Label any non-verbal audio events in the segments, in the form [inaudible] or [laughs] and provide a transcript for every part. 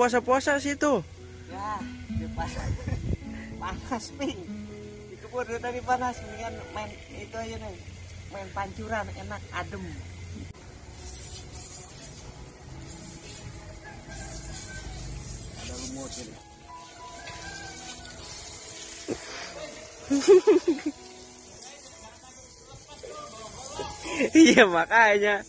Puasa-puasa situ? Ya, di pasar. [laughs] panas ping. Di kebun tadi panas, mendingan main itu aja nih. Main pancuran enak adem. Ada lumut ini. [laughs] iya makanya.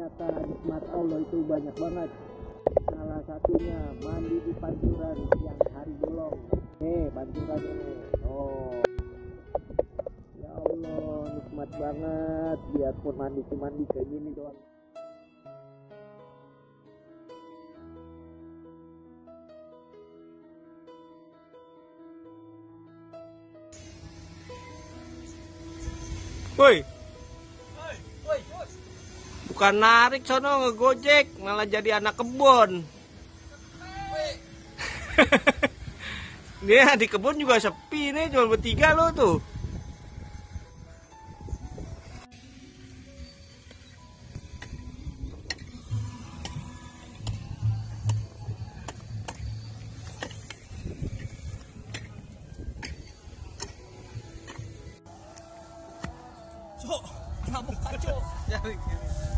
Ternyata nikmat Allah itu banyak banget. Salah satunya mandi di pancuran yang hari bolong. Nih, pancuran ini. Oh. Ya Allah, nikmat banget. Biarpun mandi cuma mandi kayak gini doang. Woi. Bukan narik sono ngegojek, malah jadi anak kebun. [laughs] Dia di kebun juga sepi nih, cuma bertiga lo tuh. Cok, kamu kacau. [laughs]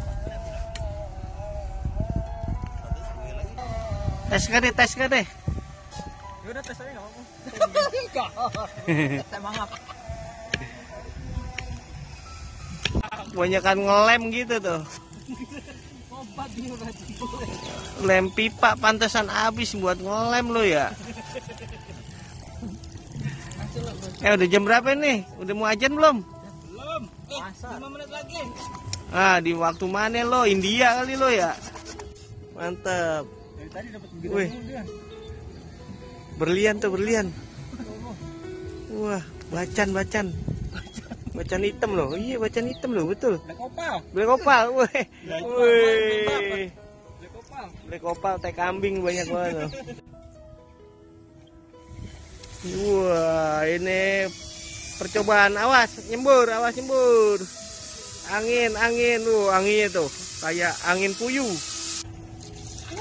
Tes kan deh, tes kan deh. Ya udah tes aja enggak apa-apa. [laughs] Enggak. Kebanyakan ngelem gitu tuh. Lem pipa pantesan habis buat ngelem lo ya. Eh udah jam berapa nih? Udah mau ajan belum? Belum. Eh, 5 menit lagi. Ah di waktu mana lo? India kali lo ya? Mantep. Tadi dapat Wih. dia. Berlian tuh berlian. Wah, bacan bacan. Bacan hitam loh. Iya, bacan hitam loh, betul. Black opal. Black opal. Wih. Wih. Black opal. Black opal teh kambing banyak banget loh. Wah, ini percobaan awas nyembur, awas nyembur. Angin, angin tuh, anginnya tuh kayak angin puyuh.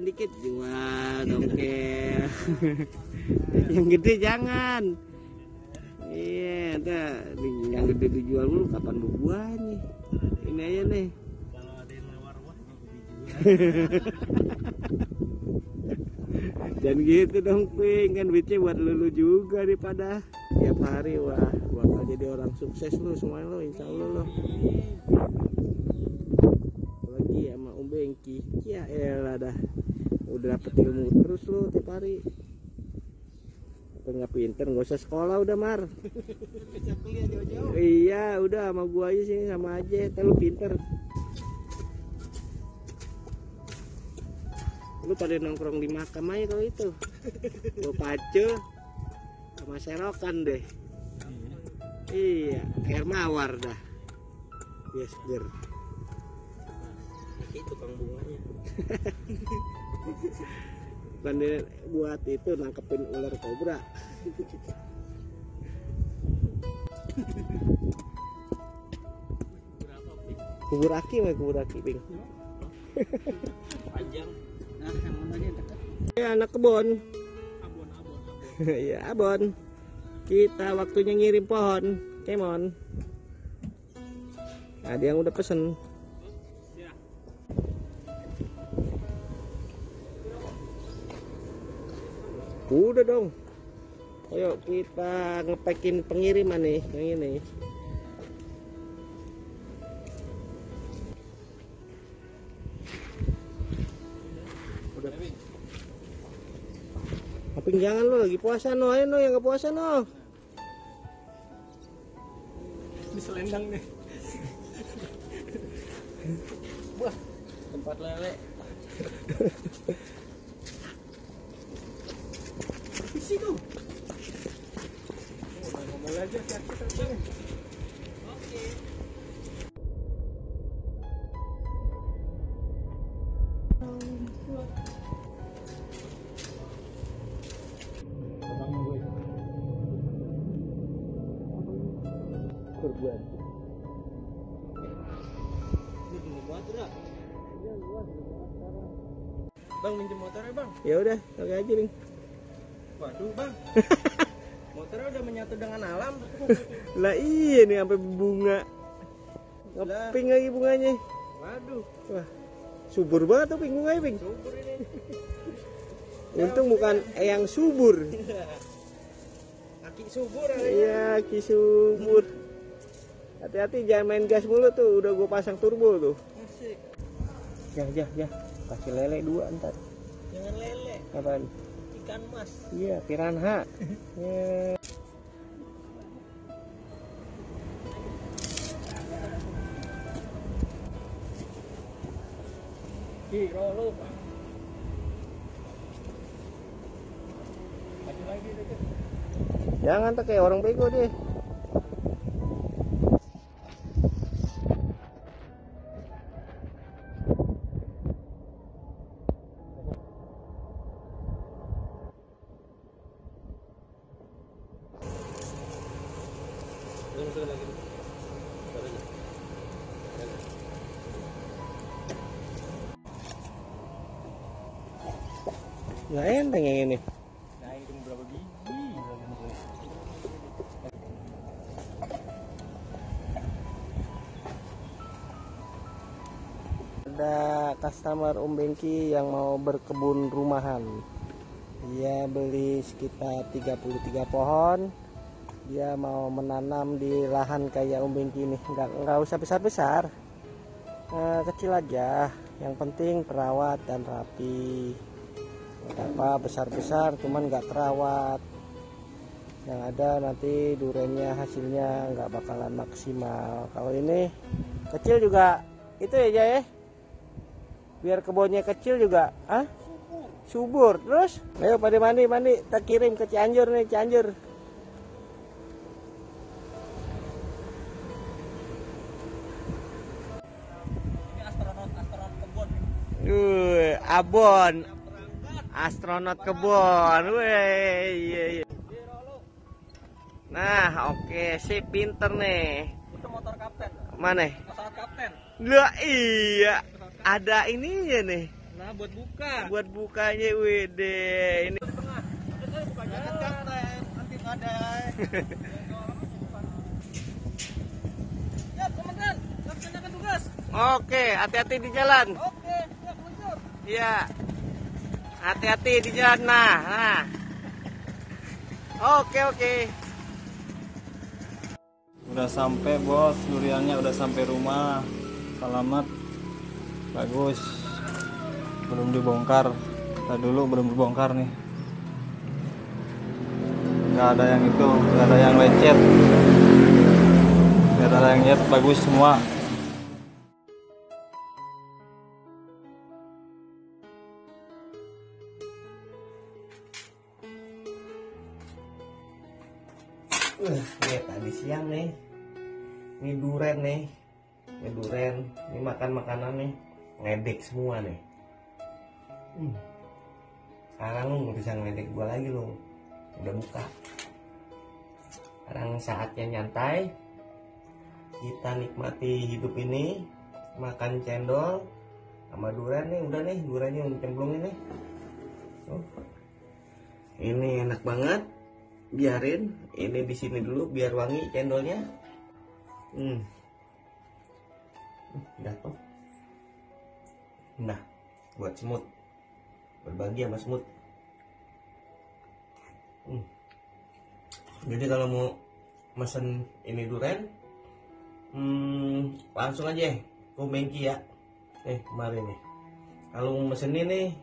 gedean dikit jual dongkel. [laughs] yang gede jangan. Iya, entah yang gede dijual dulu kapan lu buahnya. Ini aja nih. [laughs] Yang Dan gitu dong Ping, kan duitnya buat lulu juga daripada tiap hari wah bakal jadi orang sukses lu semuanya lu insya Allah lo. Lagi sama Om Bengki, ya elah dah udah dapet ilmu terus lu tiap hari. Nggak pinter nggak usah sekolah udah mar. Iya udah sama gua aja sih sama aja, tapi lu pinter. Lu pada nongkrong di makam aja kalau itu. Gua pace sama serokan deh. iya air mawar dah yes Ini tukang bunganya. [laughs] Bukan buat itu nangkepin ular kobra kubur aki mah kubur aki ping Panjang. Nah, yang mana yang dekat? ya anak kebon Abon, abon, abon. [laughs] ya abon kita waktunya ngirim pohon kemon ada yang udah pesen udah dong. Ayo kita ngepekin pengiriman nih yang ini. Udah, tapi jangan lo. Lagi puasa no. Ayo no yang gak puasa no. Ini selendang nih. Wah, tempat lele. Permisi tuh. Oh, udah ngomong aja kaki kaki. Oke. Abang gue. Bang minjem motornya bang. ya udah kali aja nih Waduh bang. [laughs] Motornya udah menyatu dengan alam. [laughs] lah iya nih sampai bunga. Ngeping lagi bunganya. Waduh. wah subur banget tuh ping bunganya ping. Subur ini. [laughs] untung bukan eyang subur. [laughs] Aki subur iya ki subur. Hati-hati jangan main gas mulu tuh. Udah gue pasang turbo tuh. Asik. ya ya ya kasih lele dua ntar. Jangan lele. apaan Ikan mas. iya piranha dikit. jangan tuh kayak orang bego deh nggak enteng yang ini. Berapa biji? ada customer Om Bengki yang mau berkebun rumahan. Dia beli sekitar 33 pohon. Dia mau menanam di lahan kayak Om Bengki ini. Nggak nggak usah besar besar kecil aja. Yang penting terawat dan rapi apa besar besar cuman nggak terawat. Yang ada nanti durennya hasilnya nggak bakalan maksimal. Kalau ini kecil juga itu ya Jay ya? biar kebunnya kecil juga ah? Subur. Terus? Ayo pada mandi mandi. Kita kirim ke Cianjur nih Cianjur. Ini astronot astronot kebun. Duh, abon. Astronot kebun weh iya iya nah oke sip pinter nih Itu motor kapten. mana Pesawat kapten. lah iya ada ininya nih Nah, buat buka. buat bukanya wede ini. Ya, komandan. Laksanakan tugas. oke hati-hati di jalan Oke, siap meluncur. Iya. Hati-hati di jalan nah. nah. Oke oke. Udah sampai bos, duriannya udah sampai rumah. Selamat. Bagus. Belum dibongkar. Kita dulu belum dibongkar nih. Gak ada yang itu, gak ada yang lecet. Gak ada yang nyet, bagus semua. Wah, nih tadi siang nih. Ini duren nih. Ini duren. Ini makan makanan nih. Ngedek semua nih. Hmm. Sekarang lu nggak bisa ngedek gua lagi lu. Udah buka. Sekarang saatnya nyantai. Kita nikmati hidup ini. Makan cendol sama duren nih. Udah nih, durennya udah cemplungin nih. Tuh. Ini enak banget biarin ini di sini dulu biar wangi cendolnya. Hmm. Jatuh nah buat semut. Berbagi sama semut. Hmm. jadi kalau mau mesen ini duren hmm, langsung aja. Ke Bengki ya. Eh kemarin nih. Kalau mau mesen ini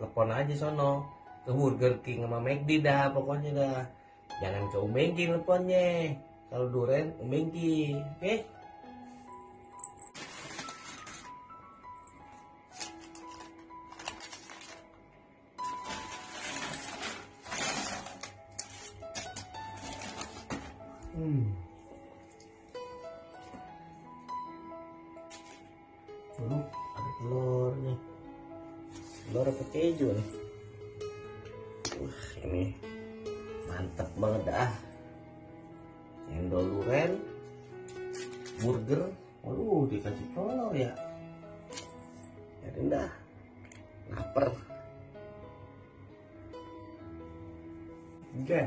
telepon aja sono. Ke Burger King sama McD dah pokoknya dah jangan ke Umengki teleponnya kalau duren Umengki oke okay? hmm. Aduh, ada telur nih telur apa keju nih Wah, ini mantap banget dah. Cendol duren burger waduh dikasih telur ya. Jadi dah lapar. Oke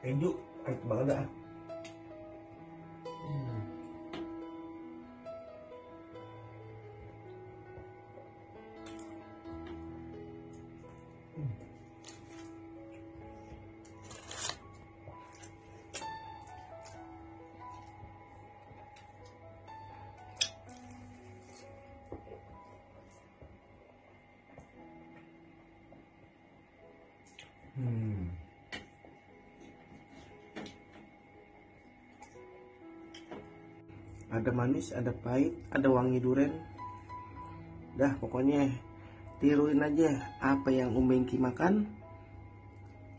keju enak banget dah Hmm. Ada manis, ada pahit, ada wangi duren. Dah pokoknya tiruin aja apa yang Om Bengki makan.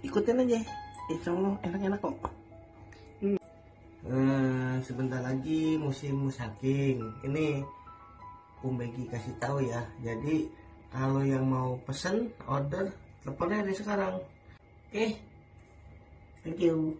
Ikutin aja. Insya Allah enak-enak kok. Hmm. Eh, sebentar lagi musim musaking. Ini Om Bengki kasih tahu ya. Jadi kalau yang mau pesen order teleponnya dari sekarang. OK，thank you。